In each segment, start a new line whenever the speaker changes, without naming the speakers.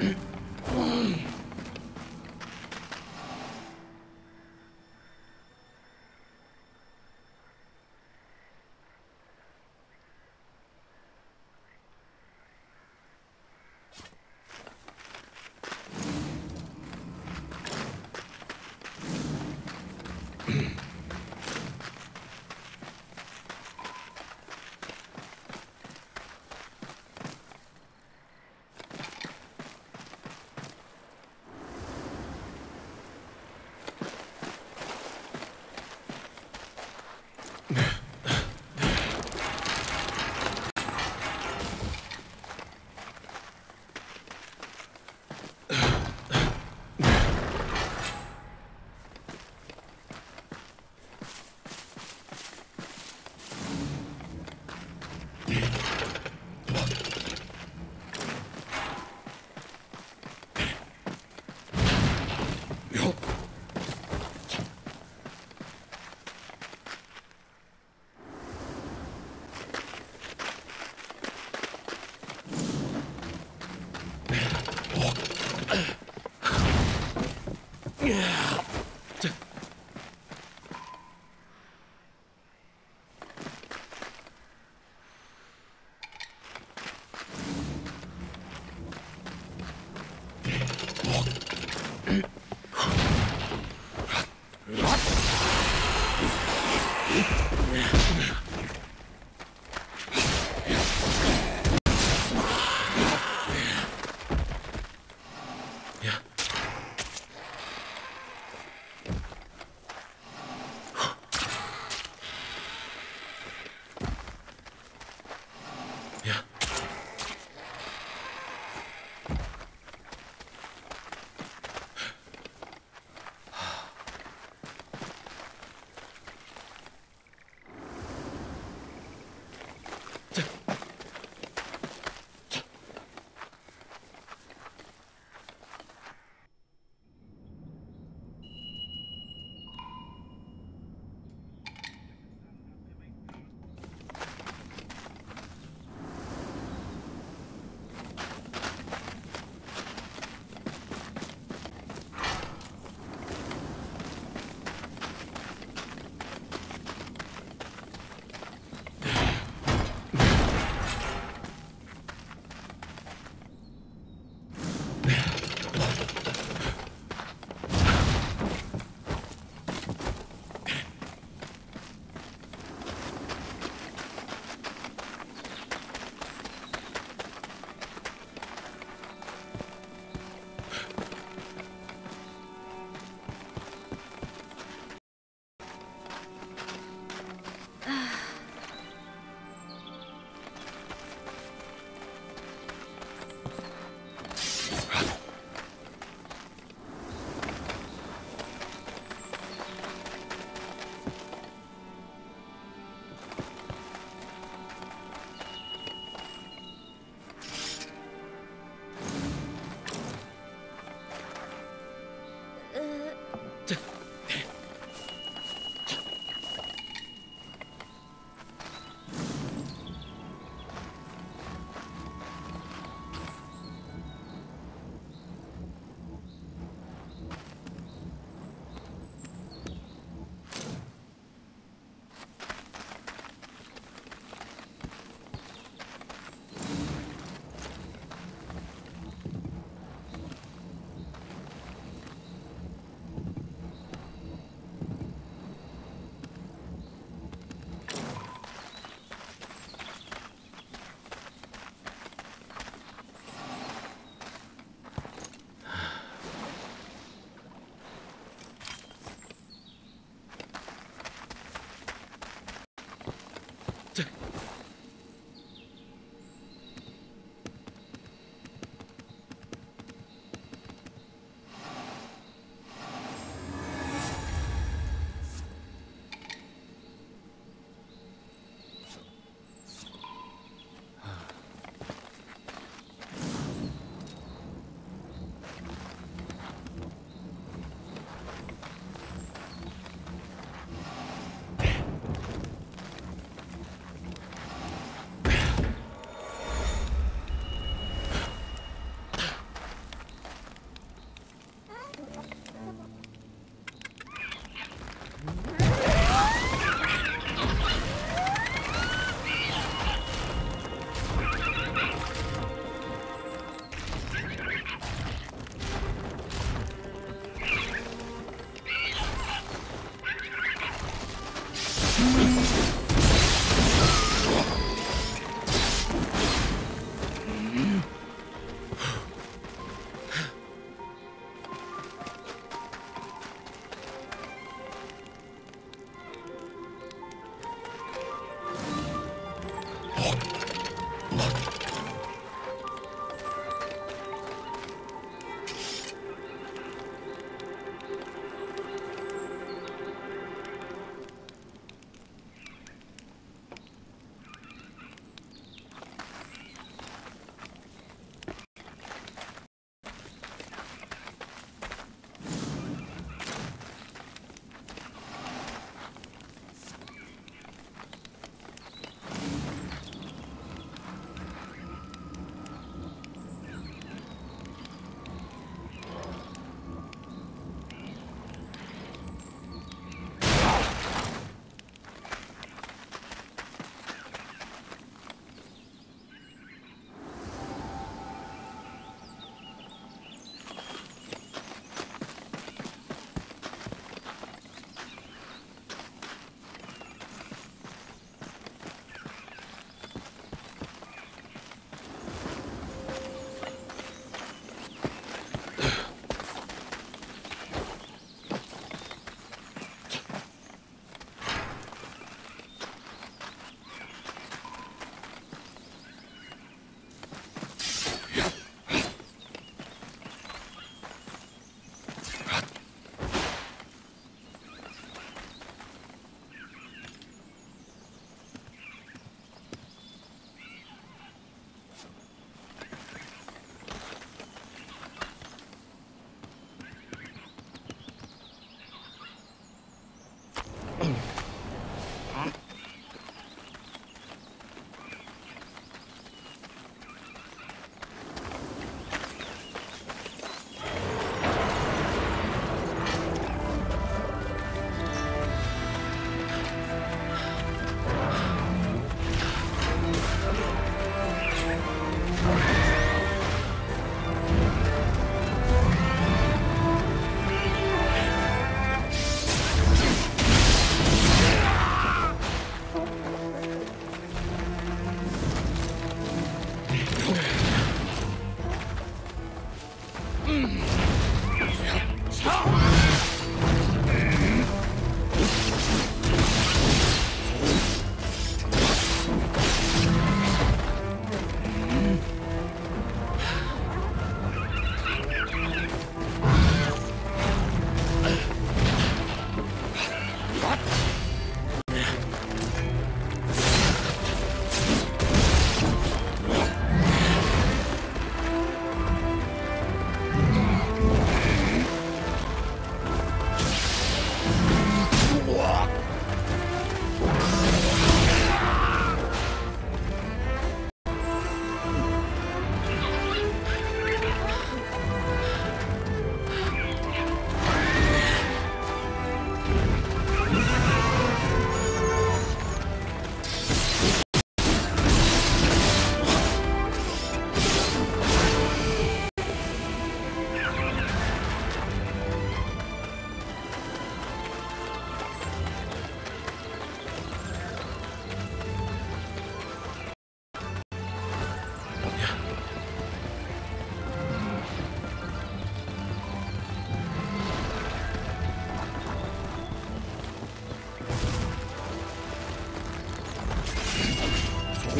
Mm-hmm. Yeah. to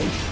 Thank you.